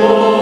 Lord.